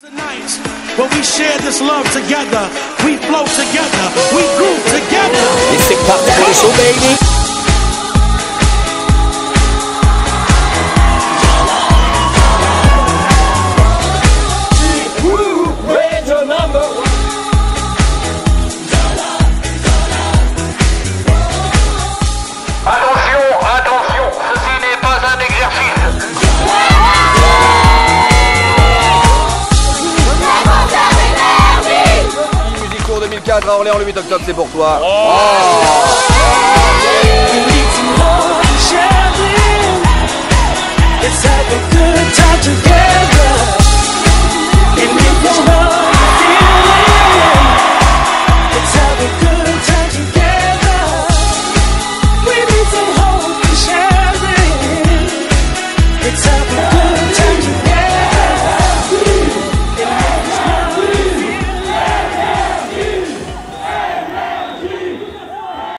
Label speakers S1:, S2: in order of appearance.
S1: Tonight, when we share this love together, we flow together, we groove together.
S2: It's le baby.
S3: à Orléans le 8 octobre, c'est pour toi.
S1: Oh